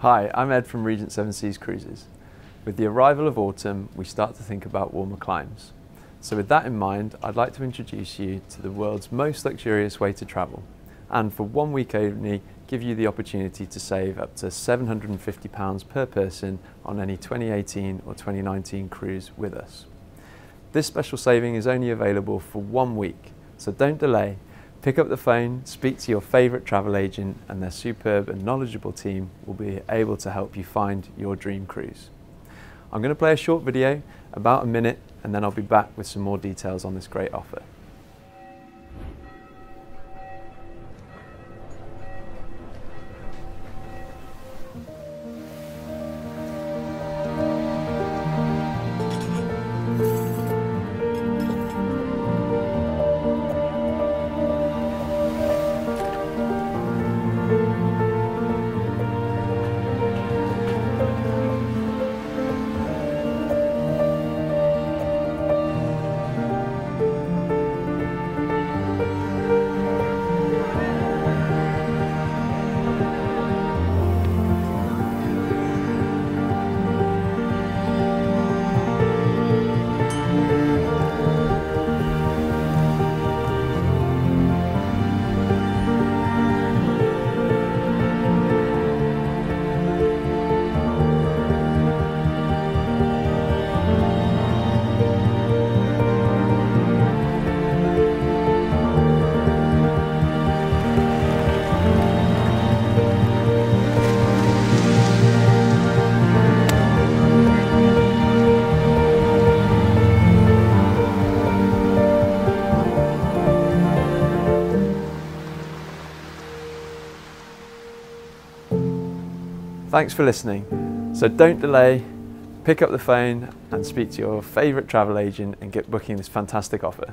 Hi, I'm Ed from Regent Seven Seas Cruises. With the arrival of autumn, we start to think about warmer climes. So with that in mind, I'd like to introduce you to the world's most luxurious way to travel. And for one week only, give you the opportunity to save up to £750 per person on any 2018 or 2019 cruise with us. This special saving is only available for one week, so don't delay Pick up the phone, speak to your favourite travel agent, and their superb and knowledgeable team will be able to help you find your dream cruise. I'm going to play a short video, about a minute, and then I'll be back with some more details on this great offer. Thanks for listening. So don't delay, pick up the phone and speak to your favourite travel agent and get booking this fantastic offer.